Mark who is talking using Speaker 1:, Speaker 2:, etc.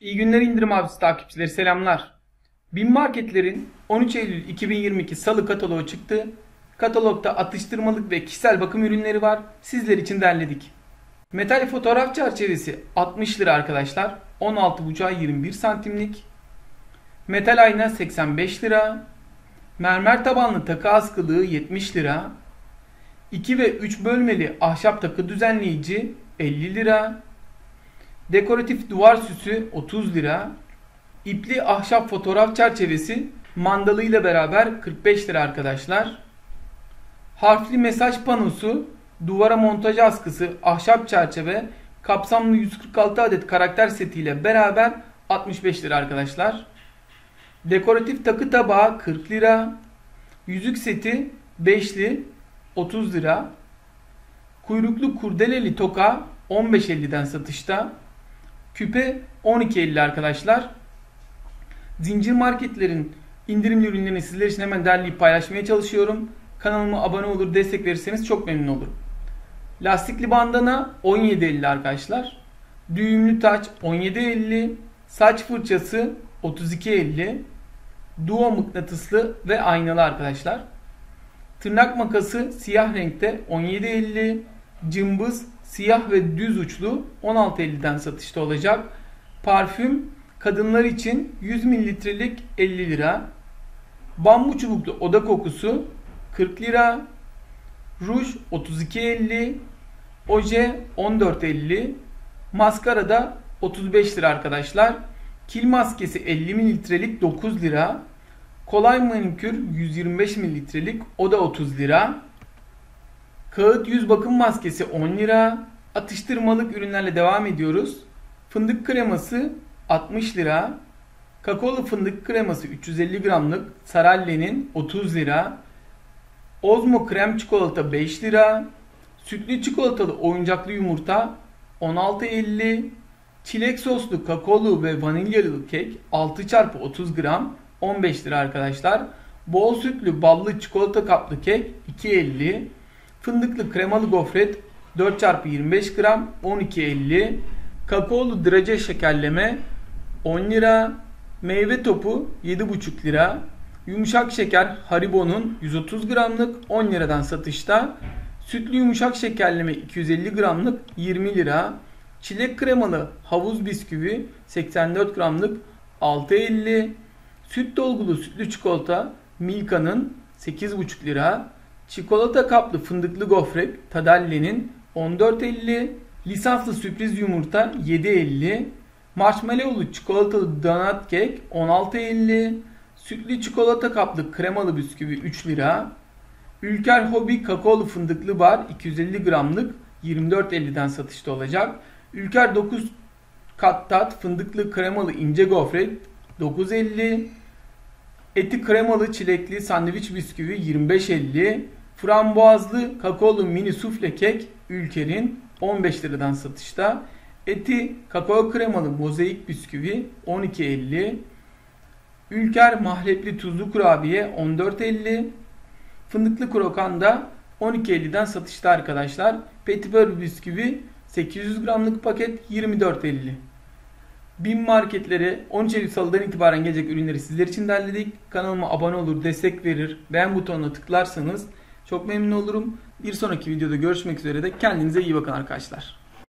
Speaker 1: İyi günler indirim avcısı takipçileri selamlar. Bin Marketler'in 13 Eylül 2022 Salı kataloğu çıktı. Katalogda atıştırmalık ve kişisel bakım ürünleri var. Sizler için derledik. Metal fotoğraf çerçevesi 60 lira arkadaşlar. 16.5'a 21 santimlik. Metal ayna 85 lira. Mermer tabanlı takı askılığı 70 lira. 2 ve 3 bölmeli ahşap takı düzenleyici 50 lira. Dekoratif duvar süsü 30 lira. İpli ahşap fotoğraf çerçevesi mandalı ile beraber 45 lira arkadaşlar. Harfli mesaj panosu, duvara montaj askısı, ahşap çerçeve, kapsamlı 146 adet karakter seti ile beraber 65 lira arkadaşlar. Dekoratif takı tabağı 40 lira. Yüzük seti 5'li 30 lira. Kuyruklu kurdeleli toka 15.50'den satışta. Küpe 12.50 arkadaşlar. Zincir marketlerin indirimli ürünlerini sizler için hemen derleyip paylaşmaya çalışıyorum. Kanalıma abone olur, destek verirseniz çok memnun olurum. Lastikli bandana 17.50 arkadaşlar. Düğümlü taç 17.50. Saç fırçası 32.50. Duo mıknatıslı ve aynalı arkadaşlar. Tırnak makası siyah renkte 17.50. Cımbız siyah ve düz uçlu 16.50'den satışta olacak. Parfüm kadınlar için 100 mililitrelik 50 lira. Bambu çubuklu oda kokusu 40 lira. Ruj 32.50. Oje 14.50. Maskara da 35 lira arkadaşlar. Kil maskesi 50 mililitrelik 9 lira. Kolay manikür 125 mililitrelik o da 30 lira. Kağıt yüz bakım maskesi 10 lira. Atıştırmalık ürünlerle devam ediyoruz. Fındık kreması 60 lira. Kakaolu fındık kreması 350 gramlık Saralle'nin 30 lira. Ozmo krem çikolata 5 lira. Sütlü çikolatalı oyuncaklı yumurta 16.50. Çilek soslu kakaolu ve vanilyalı kek 6 çarpı 30 gram 15 lira arkadaşlar. Bol sütlü ballı çikolata kaplı kek 2.50. Fındıklı kremalı gofret 4 çarpı 25 gram 12.50. Kakaolu draje şekerleme 10 lira. Meyve topu 7,5 lira. Yumuşak şeker Haribo'nun 130 gramlık 10 liradan satışta. Sütlü yumuşak şekerleme 250 gramlık 20 lira. Çilek kremalı havuz bisküvi 84 gramlık 6.50. Süt dolgulu sütlü çikolata Milka'nın 8,5 lira. Çikolata kaplı fındıklı gofret Tadalle'nin 14.50. Lisanslı sürpriz yumurta 7.50. Marshmallowlu çikolatalı donut kek 16.50. Sütlü çikolata kaplı kremalı bisküvi 3 lira. Ülker Hobi kakaolu fındıklı bar 250 gramlık 24.50'den satışta olacak. Ülker 9 kat tat fındıklı kremalı ince gofret 9.50. Eti kremalı çilekli sandviç bisküvi 25.50. Frambuazlı kakaolu mini sufle kek Ülker'in 15 liradan satışta. Eti kakao kremalı mozaik bisküvi 12.50. Ülker mahlepli tuzlu kurabiye 14.50. Fındıklı krokan da 12.50'den satışta arkadaşlar. Petibör bisküvi 800 gramlık paket 24.50. Bin marketlere 13 Eylül Salı'dan itibaren gelecek ürünleri sizler için derledik. Kanalıma abone olur, destek verir, beğen butonuna tıklarsanız çok memnun olurum. Bir sonraki videoda görüşmek üzere de kendinize iyi bakın arkadaşlar.